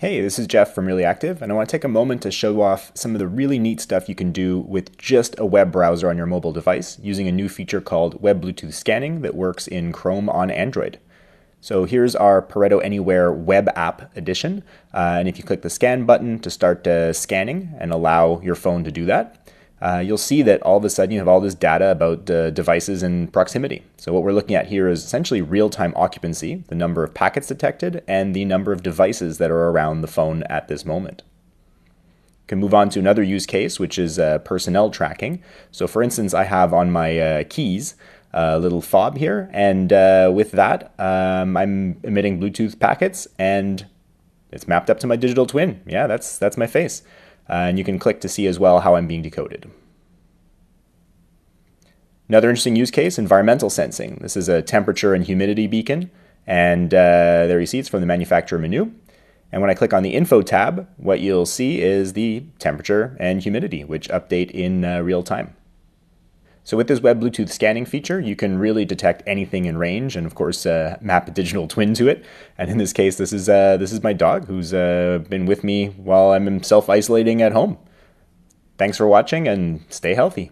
Hey, this is Jeff from reelyActive, and I want to take a moment to show off some of the really neat stuff you can do with just a web browser on your mobile device using a new feature called Web Bluetooth Scanning that works in Chrome on Android. So here's our Pareto Anywhere web app edition, uh, and if you click the scan button to start uh, scanning and allow your phone to do that, uh, you'll see that all of a sudden you have all this data about uh, devices and proximity. So what we're looking at here is essentially real-time occupancy, the number of packets detected, and the number of devices that are around the phone at this moment. Can move on to another use case, which is uh, personnel tracking. So for instance, I have on my uh, keys a little fob here, and uh, with that, um, I'm emitting Bluetooth packets, and it's mapped up to my digital twin. Yeah, that's that's my face. And you can click to see as well how I'm being decoded. Another interesting use case, environmental sensing. This is a temperature and humidity beacon, and uh, there you see it's from the manufacturer Minew. And when I click on the info tab, what you'll see is the temperature and humidity, which update in uh, real time. So with this web Bluetooth scanning feature, you can really detect anything in range, and of course uh, map a digital twin to it. And in this case, this is uh, this is my dog who's uh, been with me while I'm self isolating at home. Thanks for watching, and stay healthy.